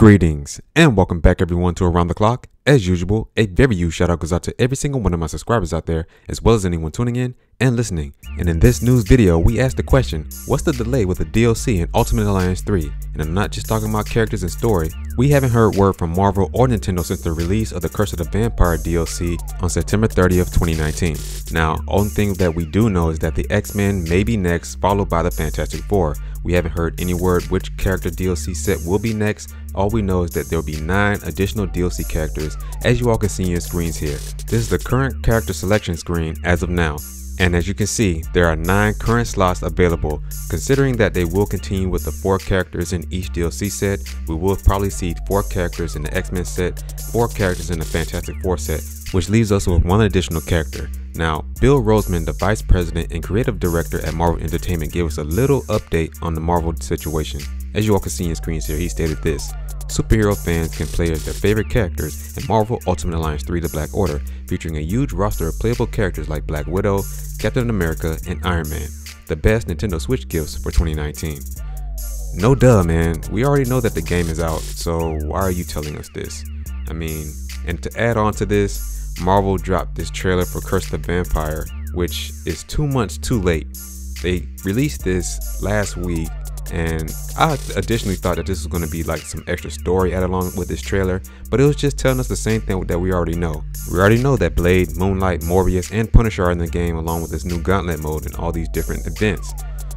Greetings and welcome back everyone to Around the Clock. As usual, a very huge shout out goes out to every single one of my subscribers out there, as well as anyone tuning in and listening. And in this news video, we asked the question, what's the delay with the DLC in Ultimate Alliance 3? And I'm not just talking about characters and story, we haven't heard word from Marvel or Nintendo since the release of the Curse of the Vampire DLC on September 30th, 2019. Now, only thing that we do know is that the X-Men may be next, followed by the Fantastic Four. We haven't heard any word which character DLC set will be next. All we know is that there will be 9 additional DLC characters as you all can see in your screens here. This is the current character selection screen as of now. And as you can see, there are 9 current slots available. Considering that they will continue with the 4 characters in each DLC set, we will probably see 4 characters in the X-Men set, 4 characters in the Fantastic Four set, which leaves us with one additional character. Now, Bill Rosemann, the Vice President and Creative Director at Marvel Entertainment, gave us a little update on the Marvel situation. As you all can see in screens here, he stated this. Superhero fans can play as their favorite characters in Marvel Ultimate Alliance 3 The Black Order, featuring a huge roster of playable characters like Black Widow, Captain America, and Iron Man. The best Nintendo Switch gifts for 2019. No duh, man. We already know that the game is out, so why are you telling us this? I mean, and to add on to this, Marvel dropped this trailer for Curse the Vampire, which is two months too late. They released this last week and I additionally thought that this was going to be like some extra story added along with this trailer, but it was just telling us the same thing that we already know. We already know that Blade, Moon Knight, Morbius, and Punisher are in the game along with this new Gauntlet mode and all these different events.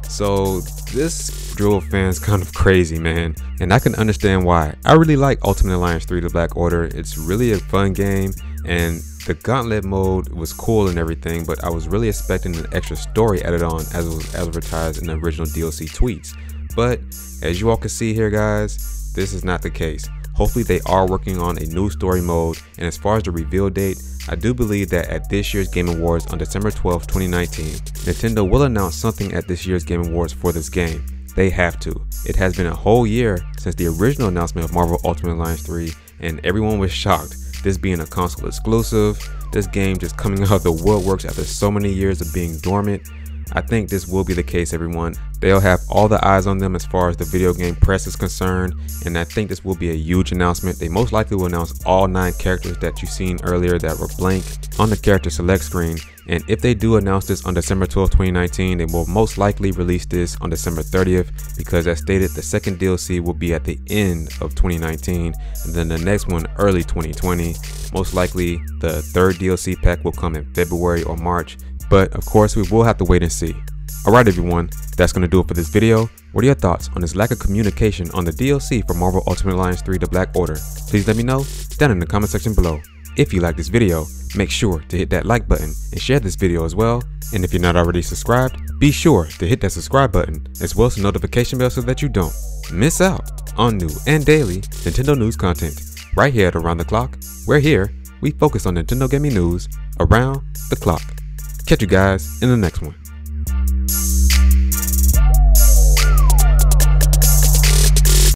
So this drew fans kind of crazy, man, and I can understand why. I really like Ultimate Alliance 3 The Black Order. It's really a fun game, and the Gauntlet mode was cool and everything, but I was really expecting an extra story added on as it was advertised in the original DLC tweets. But as you all can see here guys, this is not the case. Hopefully they are working on a new story mode and as far as the reveal date, I do believe that at this year's Game Awards on December 12, 2019, Nintendo will announce something at this year's Game Awards for this game. They have to. It has been a whole year since the original announcement of Marvel Ultimate Alliance 3 and everyone was shocked. This being a console exclusive, this game just coming out of the woodworks after so many years of being dormant, I think this will be the case everyone. They'll have all the eyes on them as far as the video game press is concerned and I think this will be a huge announcement. They most likely will announce all 9 characters that you've seen earlier that were blank on the character select screen and if they do announce this on December 12, 2019, they will most likely release this on December 30th because as stated, the second DLC will be at the end of 2019 and then the next one early 2020. Most likely the third DLC pack will come in February or March but of course, we will have to wait and see. Alright everyone, that's going to do it for this video. What are your thoughts on this lack of communication on the DLC for Marvel Ultimate Alliance 3 The Black Order? Please let me know down in the comment section below. If you like this video, make sure to hit that like button and share this video as well. And if you're not already subscribed, be sure to hit that subscribe button as well as the notification bell so that you don't miss out on new and daily Nintendo news content. Right here at Around the Clock, we're here, we focus on Nintendo gaming news around the clock. Catch you guys in the next one.